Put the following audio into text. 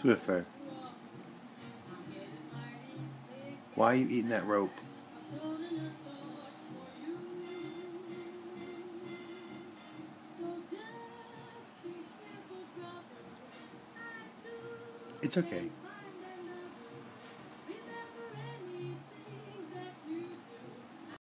Swiffer. Why are you eating that rope? It's okay.